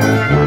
Thank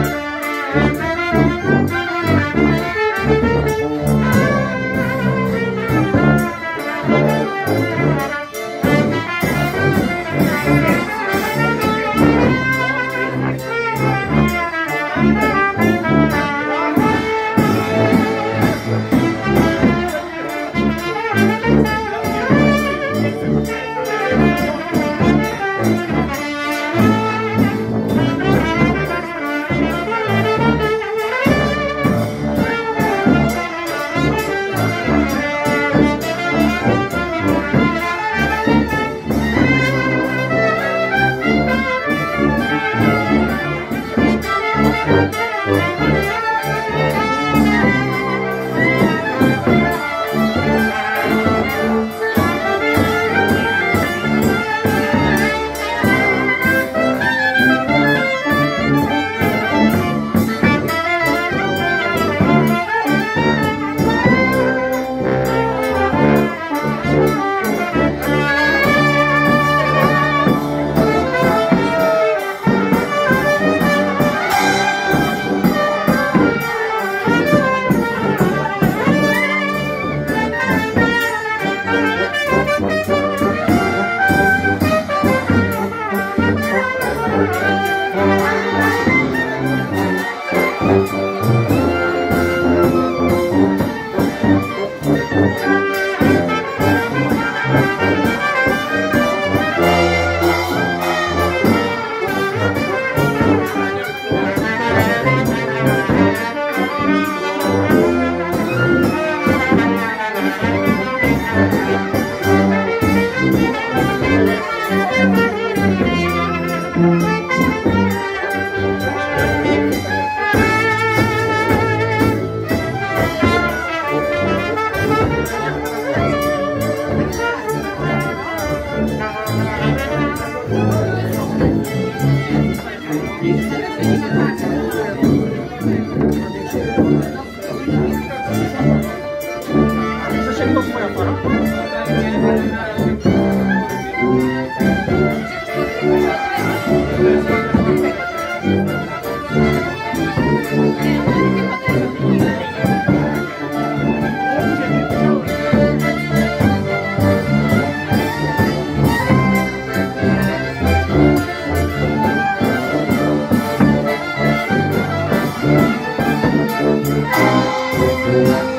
Música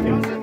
Gracias.